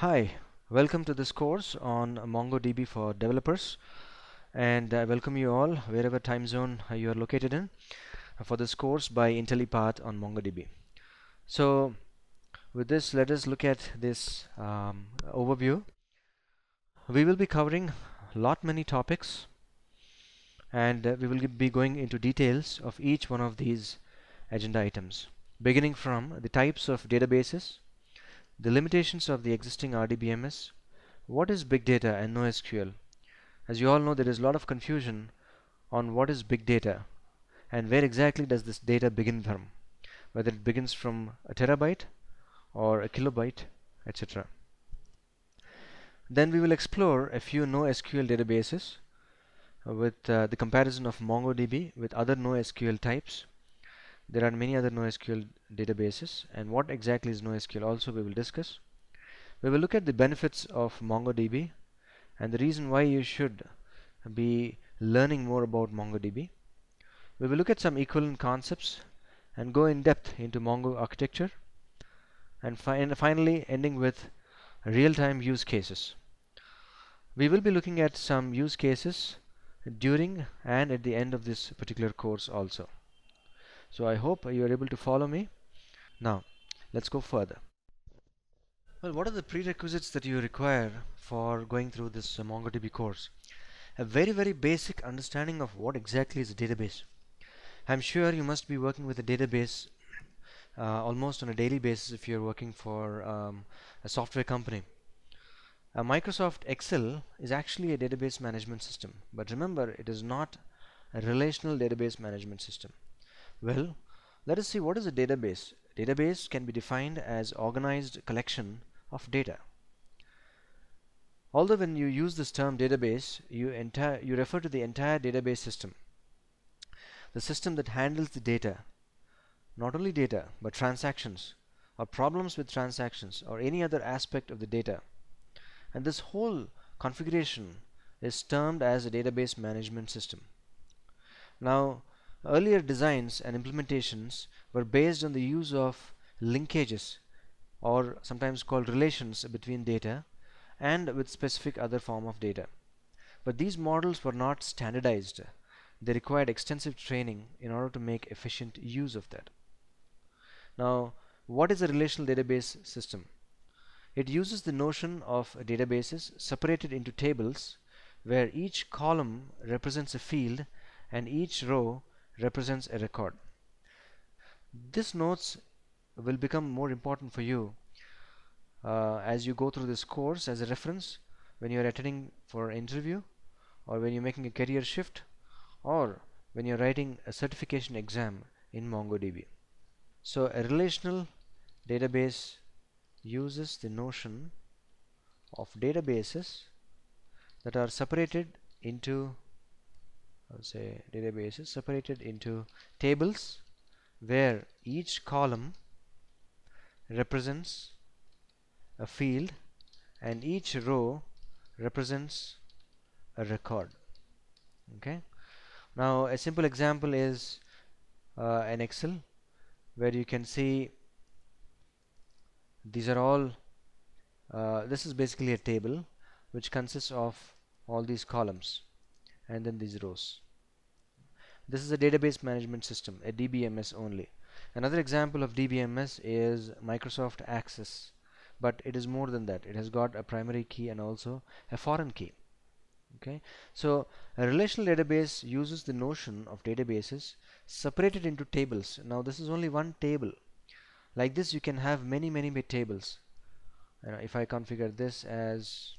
Hi, welcome to this course on MongoDB for developers and I welcome you all wherever time zone you are located in for this course by Intellipaat on MongoDB. So with this let us look at this um, overview. We will be covering lot many topics and uh, we will be going into details of each one of these agenda items beginning from the types of databases the limitations of the existing RDBMS, what is big data and NoSQL. As you all know there is a lot of confusion on what is big data and where exactly does this data begin from whether it begins from a terabyte or a kilobyte etc. Then we will explore a few NoSQL databases with uh, the comparison of MongoDB with other NoSQL types there are many other NoSQL databases and what exactly is NoSQL also we will discuss. We will look at the benefits of MongoDB and the reason why you should be learning more about MongoDB. We will look at some equivalent concepts and go in depth into Mongo architecture and fi finally ending with real-time use cases. We will be looking at some use cases during and at the end of this particular course also so I hope you are able to follow me. Now let's go further. Well what are the prerequisites that you require for going through this uh, MongoDB course? A very very basic understanding of what exactly is a database. I'm sure you must be working with a database uh, almost on a daily basis if you're working for um, a software company. Uh, Microsoft Excel is actually a database management system but remember it is not a relational database management system well, let us see what is a database. Database can be defined as organized collection of data. Although when you use this term database, you, entire, you refer to the entire database system. The system that handles the data. Not only data, but transactions or problems with transactions or any other aspect of the data. And this whole configuration is termed as a database management system. Now, Earlier designs and implementations were based on the use of linkages or sometimes called relations between data and with specific other form of data. But these models were not standardized. They required extensive training in order to make efficient use of that. Now, what is a relational database system? It uses the notion of databases separated into tables where each column represents a field and each row represents a record. This notes will become more important for you uh, as you go through this course as a reference when you are attending for an interview or when you're making a career shift or when you're writing a certification exam in MongoDB. So a relational database uses the notion of databases that are separated into Say databases separated into tables where each column represents a field and each row represents a record. Okay? Now a simple example is uh, an Excel where you can see these are all uh, this is basically a table which consists of all these columns and then these rows. This is a database management system a DBMS only. Another example of DBMS is Microsoft Access but it is more than that. It has got a primary key and also a foreign key. Okay? So a relational database uses the notion of databases separated into tables. Now this is only one table. Like this you can have many many tables. Uh, if I configure this as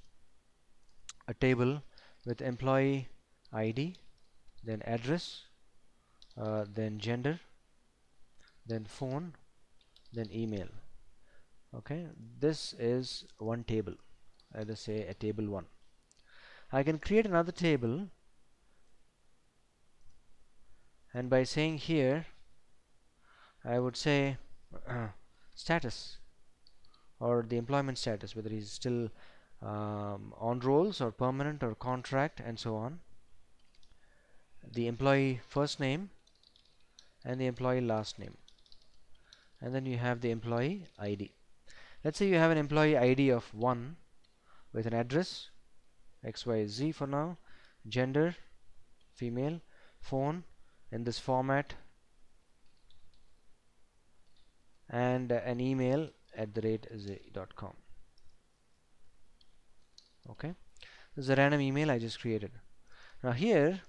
a table with employee ID then address uh, then gender then phone then email. Okay this is one table. Let us say a table 1 I can create another table and by saying here I would say uh, status or the employment status whether he's still um, on rolls or permanent or contract and so on the employee first name and the employee last name. And then you have the employee ID let's say you have an employee ID of 1 with an address XYZ for now gender female phone in this format and uh, an email at the rate z.com okay? This is a random email I just created. Now here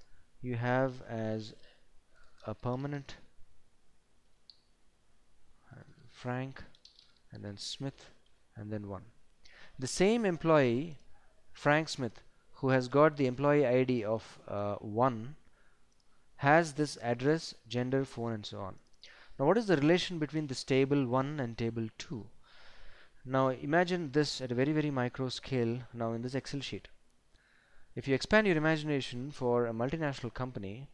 you have as a permanent Frank and then Smith and then 1 the same employee Frank Smith who has got the employee ID of uh, 1 has this address gender phone and so on. Now what is the relation between this table 1 and table 2 now imagine this at a very very micro scale now in this Excel sheet if you expand your imagination for a multinational company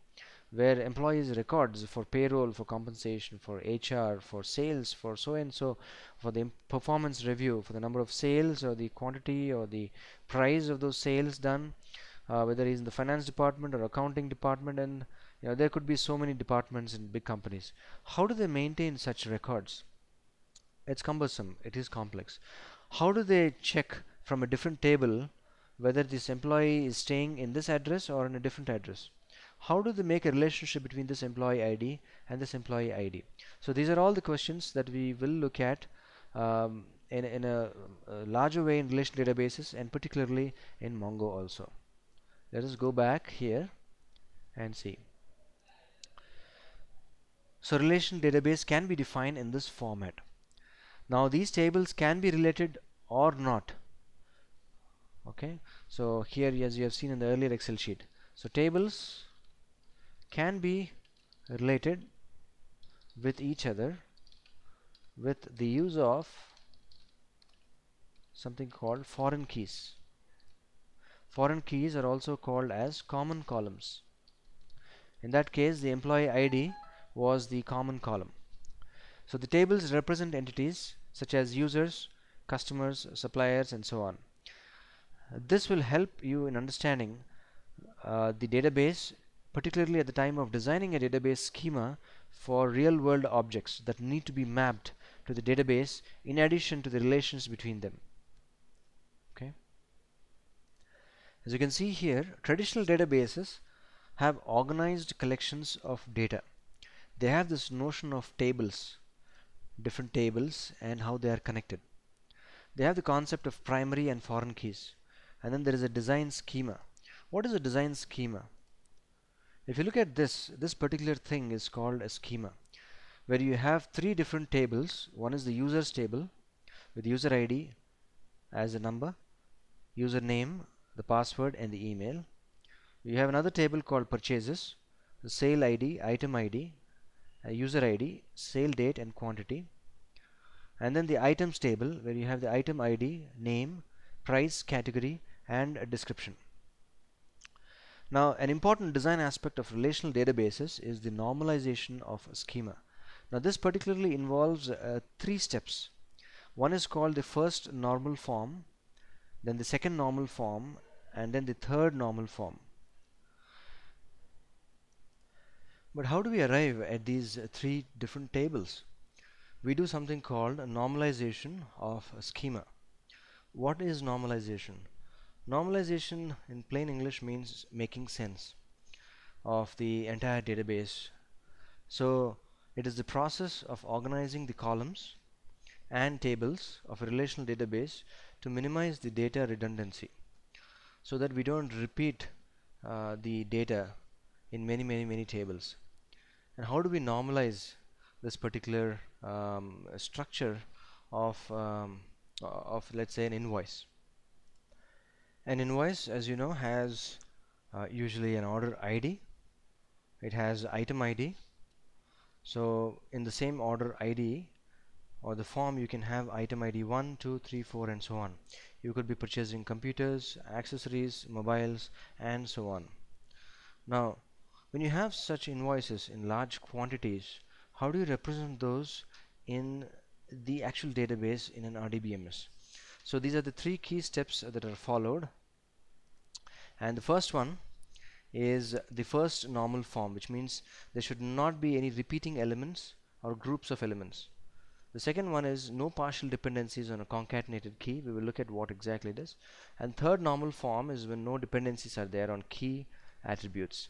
where employees records for payroll for compensation for HR for sales for so and so for the performance review for the number of sales or the quantity or the price of those sales done uh, whether he's in the finance department or accounting department and you know there could be so many departments in big companies. How do they maintain such records? It's cumbersome. It is complex. How do they check from a different table whether this employee is staying in this address or in a different address. How do they make a relationship between this employee ID and this employee ID so these are all the questions that we will look at um, in, in a, a, larger way in relational databases and particularly in Mongo also. Let us go back here and see. So relational database can be defined in this format. Now these tables can be related or not okay? So here as you have seen in the earlier Excel sheet. So tables can be related with each other with the use of something called foreign keys. Foreign keys are also called as common columns. In that case the employee ID was the common column. So the tables represent entities such as users customers suppliers and so on this will help you in understanding uh, the database particularly at the time of designing a database schema for real-world objects that need to be mapped to the database in addition to the relations between them. Okay. As you can see here, traditional databases have organized collections of data. They have this notion of tables, different tables and how they are connected. They have the concept of primary and foreign keys. And then there is a design schema. What is a design schema? if you look at this this particular thing is called a schema where you have three different tables one is the users table with user ID as a number username the password and the email you have another table called purchases the sale ID item ID uh, user ID sale date and quantity and then the items table where you have the item ID name price category and a description now an important design aspect of relational databases is the normalization of a schema. Now this particularly involves uh, three steps. One is called the first normal form, then the second normal form, and then the third normal form. But how do we arrive at these uh, three different tables? We do something called normalization of a schema. What is normalization? Normalization in plain English means making sense of the entire database. So it is the process of organizing the columns and tables of a relational database to minimize the data redundancy so that we don't repeat uh, the data in many many many tables and how do we normalize this particular um, structure of um, of let's say an invoice an invoice as you know has uh, usually an order ID it has item ID so in the same order ID or the form you can have item ID 1 2 3 4 and so on. You could be purchasing computers accessories mobiles and so on. Now when you have such invoices in large quantities how do you represent those in the actual database in an RDBMS so these are the three key steps that are followed and the first one is the first normal form which means there should not be any repeating elements or groups of elements. The second one is no partial dependencies on a concatenated key. We will look at what exactly it is. And third normal form is when no dependencies are there on key attributes